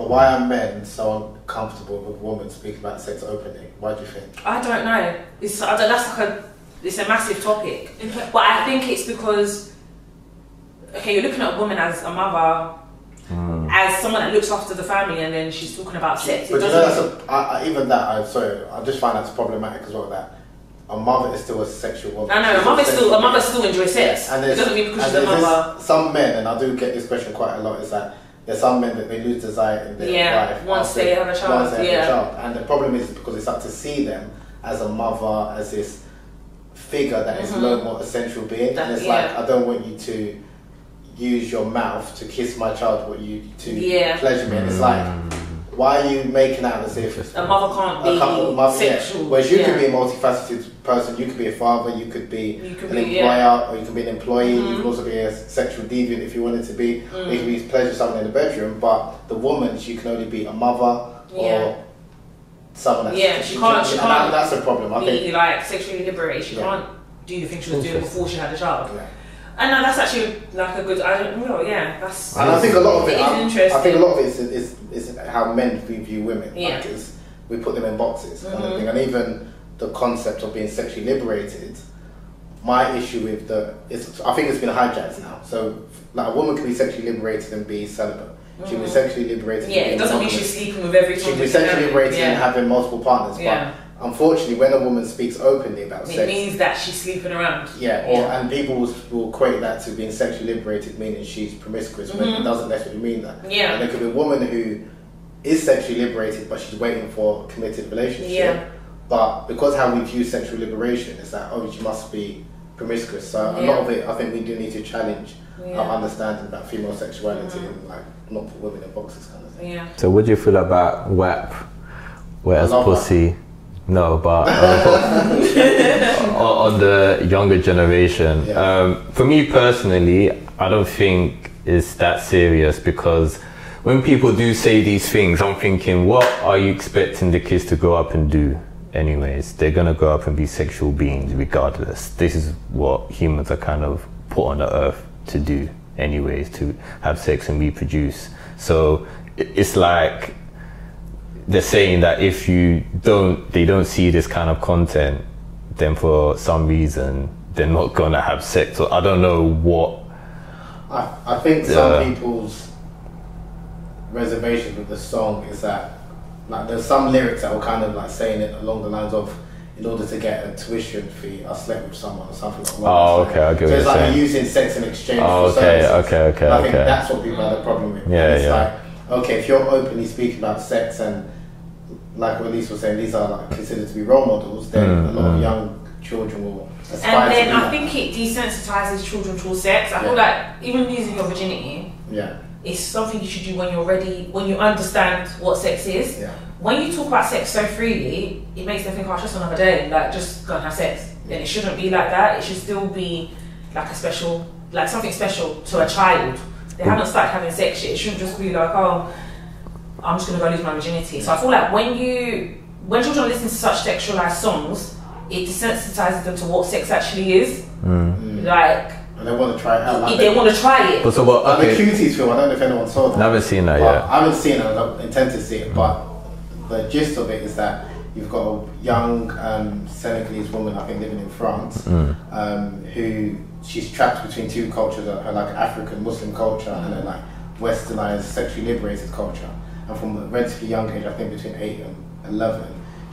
But why are men so uncomfortable with women speaking about sex openly? Why do you think? I don't know. It's I don't, that's like a it's a massive topic, but I think it's because okay, you're looking at a woman as a mother, hmm. as someone that looks after the family, and then she's talking about sex. It But you know, that's doesn't. a, I, I, even that. I sorry, I just find that's problematic as well. That a mother is still a sexual woman. I know She's a mother sexual still a mother still enjoys sex. And it there's, doesn't mean because and she's a mother. some men, and I do get this question quite a lot, is that there's some men that they lose desire in their Yeah, wife once after- they have a child, Once they have yeah. a child, and the problem is because they start to see them as a mother, as this figure that is Mhm. no more essential being, That- and it's yeah. like I don't want you to use your mouth to kiss my child, what you to Yeah. pleasure me, and it's like. Why are you making out as if A mother can't a be couple of months, yeah. sexual. Whereas you yeah. could be a multifaceted person. You could be a father. You could be You could an be, employer, yeah. or you could be an employee. You Mhm. could also be a sexual deviant if you wanted to be. Mm. Or you could be pleasure someone in the bedroom. But the woman, she can only be a mother or someone that's Yeah, she can't- she can't that- that's a problem. I think. like sexually liberated. She can't do the things she was doing before she had a child. And no, that's actually like a good. I don't know. Yeah, that's. And I think a lot of it, It is I, interesting. I think a lot of it is, is, is how men we view women. Yeah. Like it's, we put them in boxes kind of thing. And even the concept of being sexually liberated, my issue with the, is, I think it's been hijacked now. So like a woman can be sexually liberated and be celibate. She can be Mhm. sexually liberated. Yeah, it doesn't mean she's sleeping with every She can be sexually liberated yeah. and having multiple partners. Yeah. But unfortunately, when a woman speaks openly about sex It sex, means that she's sleeping around. yeah, or Yeah. and people will, will equate that to being sexually liberated, meaning she's promiscuous, but Mhm. it doesn't necessarily mean that. Yeah. And there could be a woman who is sexually liberated, but she's waiting for a committed relationship. Yeah. But because how we view sexual liberation is that oh, she must be promiscuous. So a lot of it, I think we do need to challenge Yeah. our understanding about female sexuality Mhm. and like not put women in boxes kind of thing. Yeah. So what do you feel about WAP? Whereas I love pussy, no, but on, on the younger generation. Yeah. Um, for me personally, I don't think it's that serious because when people do say these things, I'm thinking, what are you expecting the kids to grow up and do? Anyways, they're gonna grow up and be sexual beings regardless. This is what humans are kind of put on the earth to do, anyways, to have sex and reproduce. So it's like they're saying that if you don't they don't see this kind of content then for some reason they're not gonna have sex or i don't know what I, I think Yeah. some people's reservation with the song is that like there's some lyrics that were kind of like saying it along the lines of in order to get a tuition fee, I slept with someone or something like that. Oh, okay, I get So what it's you're like saying. using sex in exchange Oh, for okay, services. okay, okay, And I think okay. that's what people have a problem with. Yeah, it's yeah. like, okay, if you're openly speaking about sex and like what Elise was saying, these are like considered to be role models, then Mm, a lot of mm. young children will aspire And to then be I that. think it desensitizes children towards sex. I feel Yeah. like even losing your virginity Yeah, is something you should do when you're ready, when you understand what sex is. yeah. When you talk about sex so freely, it makes them think, oh, it's just another day, like just go and have sex. And it shouldn't be like that. It should still be like a special, like something special to a child. They haven't started having sex yet. It shouldn't just be like, oh, I'm just gonna go lose my virginity. So I feel like when you, when children listen to such sexualized songs, it desensitizes them to what sex actually is. Mm. Like, And they want to try it out. Like if they want to try it. but so what Like okay the Cuties film, I don't know if anyone saw that. I haven't seen that yet I haven't seen it, I don't intend to see it, but the gist of it is that you've got a young um, Senegalese woman, I think, living in France, Mm. um, who she's trapped between two cultures, uh, her like African Muslim culture and her like westernized, sexually liberated culture. And from a relatively young age, I think between 8 and 11,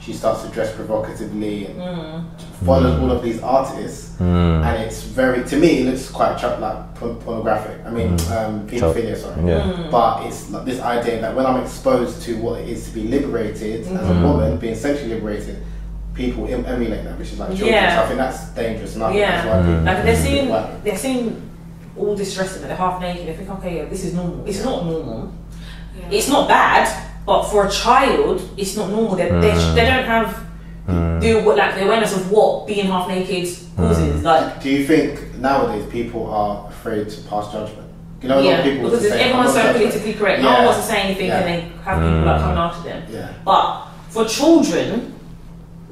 she starts to dress provocatively and Mm. follows all of these artists Mm. and it's very to me it looks quite ch- like pornographic i mean um, pedophilia sorry yeah Mm. but it's like this idea that when i'm exposed to what it is to be liberated as a Mhm. woman being sexually liberated people em- emulate that which is like children Yeah. so i think that's dangerous and I think Yeah. that's why mm. Like they're seeing, Why? they're seeing all this dressing, but they're half naked. They think, okay, yeah, this is normal. It's not normal. It's not bad, but for a child, it's not normal. They, they, Mm. they don't have mm. the what like the awareness of what being half naked causes. Like, do you think nowadays people are afraid to pass judgment you know a lot yeah, of people because say, "Oh, everyone's "I'm so politically correct. No one wants to say anything, Yeah. and they have people like coming after them. yeah But for children,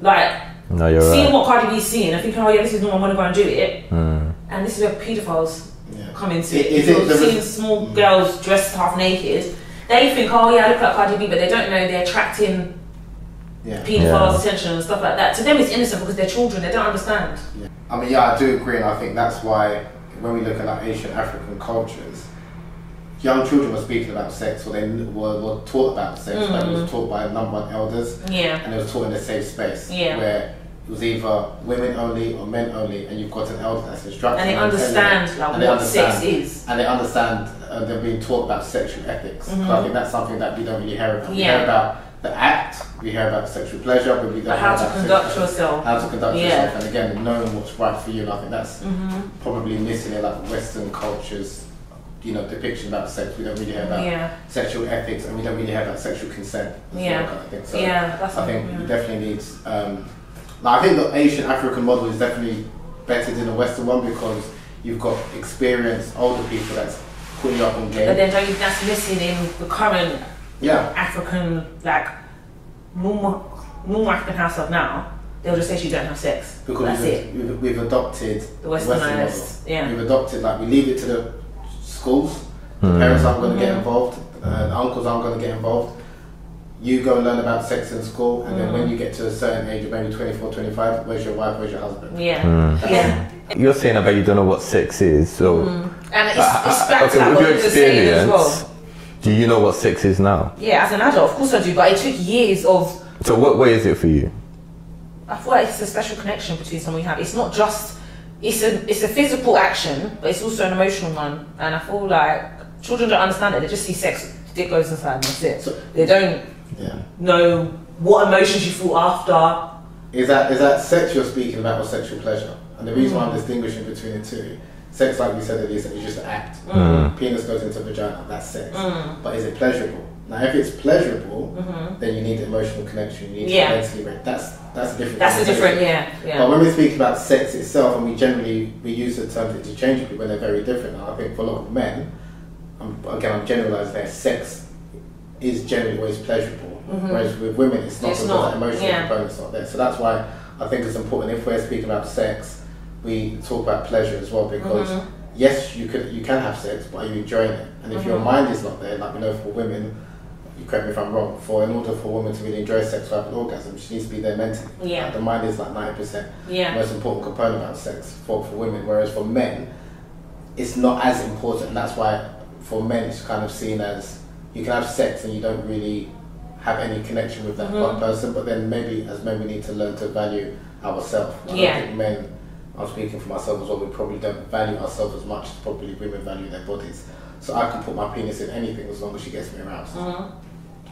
like no you're seeing right what Cardi B's seeing and thinking, oh yeah, this is normal. I'm gonna go and do it. mm. And this is where paedophiles yeah come into Is- it. is You're it seeing res- small girls dressed half naked, they think, oh yeah, I look like Cardi B, but they don't know they're attracting Yeah. paedophiles' Yeah. attention and stuff like that. To them, it's innocent because they're children. They don't understand. Yeah. I mean, yeah, I do agree, and I think that's why when we look at like ancient African cultures, young children were speaking about sex, or they were, were taught about sex, but it was taught by a number of elders, Yeah. and it was taught in a safe space, Yeah. where it was either women only or men only, and you've got an elder that's instructing And they understand them, like and they what sex understand- is. and they understand uh, they're being taught about sexual ethics. So I think that's something that we don't really hear about. We Mm-hmm. Yeah. hear about the act, we hear about sexual pleasure, but we don't But how to conduct sexual- yourself. how to conduct Yeah. yourself, and again, knowing what's right for you. And I think that's Mm-hmm. probably missing in like Western cultures, you know, depiction about sex. We don't really have that Yeah. sexual ethics, and we don't really have that sexual consent. Yeah. well, kind of thing. So Yeah, that's I think yeah. you definitely need. Um, like, I think the Asian African model is definitely better than the Western one because you've got experienced older people that's putting you up on game. But then don't you, that's missing in the current Yeah. African, like, normal, normal African household now. They'll just say you don't have sex. Because that's we've, it. We've, we've adopted The Western model. Yeah. We've adopted like we leave it to the schools. The parents aren't going to get involved. Uh, the uncles aren't going to get involved. You go and learn about sex in school, and then when you get to a certain age of maybe 24, 25, where's your wife? Where's your husband? Yeah. Hmm. Yeah. You're saying about you don't know what sex is, so And it's, Uh, it's uh, back okay, to that with what your you as experience, well. do you know what sex is now? Yeah, as an adult, of course I do, but it took years of. So what way is it for you? I feel like it's a special connection between someone you have. It's not just. It's a it's a physical action, but it's also an emotional one. And I feel like children don't understand it. They just see sex, dick goes inside, and that's it. So- They don't Yeah. know what emotions you feel after. Is that is that sex you're speaking about or sexual pleasure? And the reason why I'm mm. distinguishing between the two, sex, like we said, Elisa, is just an act. Mm. Penis goes into vagina, that's sex. Mm. But is it pleasurable? Now, if it's pleasurable, then you need the emotional connection. You need Yeah. to mentally. That's that's a different. That's a different, yeah, But when we speak about sex itself, and we generally we use the terms interchangeably when they're very different. And I think for a lot of men, I'm, again I'm generalising there, sex is generally always pleasurable, whereas with women it's not Mm-hmm. It's because not, that emotional yeah. component's not there. So that's why I think it's important if we're speaking about sex, we talk about pleasure as well because Mm-hmm. yes, you could you can have sex, but are you enjoying it? And if Mm-hmm. your mind is not there, like we know for women. You correct me if I'm wrong. For in order for a woman to really enjoy sex or have an orgasm, she needs to be there mentally. Yeah. Like, the mind is like ninety percent Yeah. most important component about sex for, for women, whereas for men, it's not as important. That's why for men it's kind of seen as you can have sex and you don't really have any connection with that mm-hmm. one person. But then maybe as men we need to learn to value ourselves. I don't think men, I'm speaking for myself as well, we probably don't value ourselves as much as probably women value their bodies. So I can put my penis in anything as long as she gets me aroused. Mm-hmm.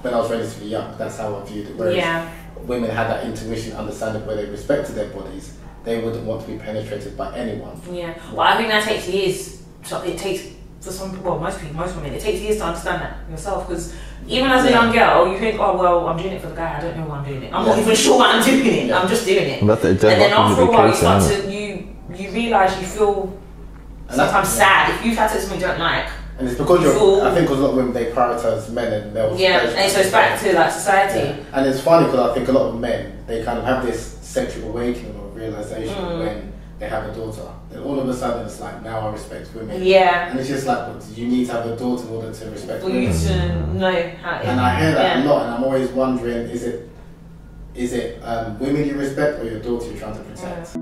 When I was relatively young, that's how I viewed it. Whereas Yeah. women had that intuition, understanding where they respected their bodies, they wouldn't want to be penetrated by anyone. Yeah. Well, I think that takes years. So it takes for some people, well, most people, most women, it takes years to understand that yourself. Because even as a Yeah. young girl, you think, oh well, I'm doing it for the guy. I don't know why I'm doing it. I'm not even sure why I'm doing it. Yeah. I'm just doing it. That's the and then after a while, you start to you you realize you feel And that's- sometimes sad if you've had sex with someone you don't like. And it's because you're, Cool. I think because a lot of women they prioritize men and male. Yeah. And so it's back to like Yeah. society. And it's funny because I think a lot of men they kind of have this sexual awakening or realization Mm. when they have a daughter. Then all of a sudden it's like now I respect women. Yeah. And it's just like well, you need to have a daughter in order to respect For you women. to know how. And I hear that yeah. a lot, and I'm always wondering: is it is it um, women you respect or your daughter you're trying to protect?